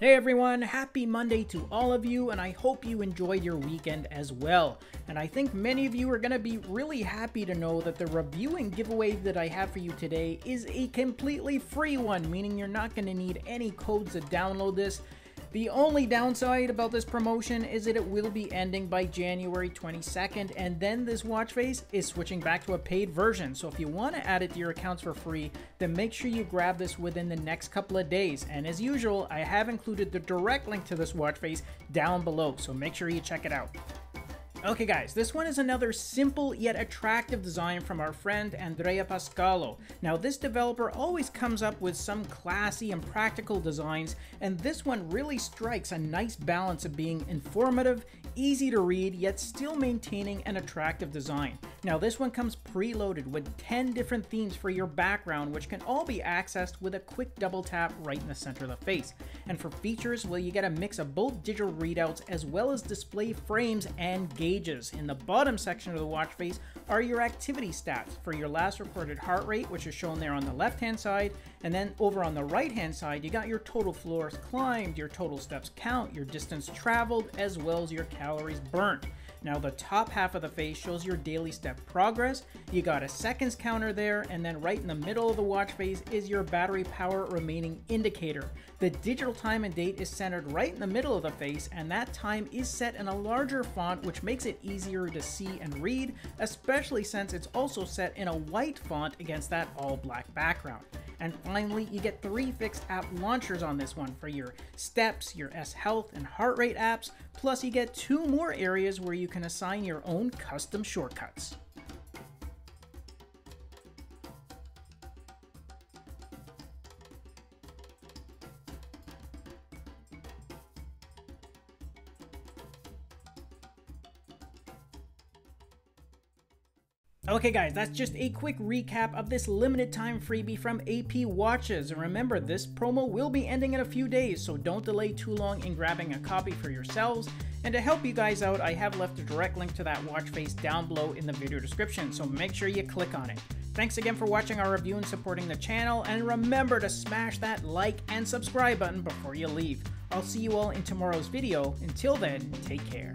Hey everyone, happy Monday to all of you, and I hope you enjoyed your weekend as well. And I think many of you are going to be really happy to know that the review and giveaway that I have for you today is a completely free one, meaning you're not going to need any codes to download this. The only downside about this promotion is that it will be ending by January 22nd, and then this watch face is switching back to a paid version. So if you want to add it to your accounts for free, then make sure you grab this within the next couple of days. And as usual, I have included the direct link to this watch face down below, so make sure you check it out. Okay guys, this one is another simple yet attractive design from our friend Andrea Pascalo. Now this developer always comes up with some classy and practical designs, and this one really strikes a nice balance of being informative, easy to read, yet still maintaining an attractive design. Now this one comes preloaded with 10 different themes for your background, which can all be accessed with a quick double tap right in the center of the face. And for features, well you get a mix of both digital readouts as well as display frames and gauges. In the bottom section of the watch face are your activity stats for your last recorded heart rate, which is shown there on the left hand side. And then over on the right hand side, you got your total floors climbed, your total steps count, your distance traveled, as well as your calories burnt. Now the top half of the face shows your daily step progress. You got a seconds counter there, and then right in the middle of the watch face is your battery power remaining indicator. The digital time and date is centered right in the middle of the face, and that time is set in a larger font, which makes it easier to see and read, especially since it's also set in a white font against that all black background. And finally, you get three fixed app launchers on this one for your steps, your S Health, and heart rate apps. Plus, you get two more areas where you can assign your own custom shortcuts. Okay guys, that's just a quick recap of this limited time freebie from AP Watches. And remember, this promo will be ending in a few days, so don't delay too long in grabbing a copy for yourselves. And to help you guys out, I have left a direct link to that watch face down below in the video description, so make sure you click on it. Thanks again for watching our review and supporting the channel, and remember to smash that like and subscribe button before you leave. I'll see you all in tomorrow's video. Until then, take care.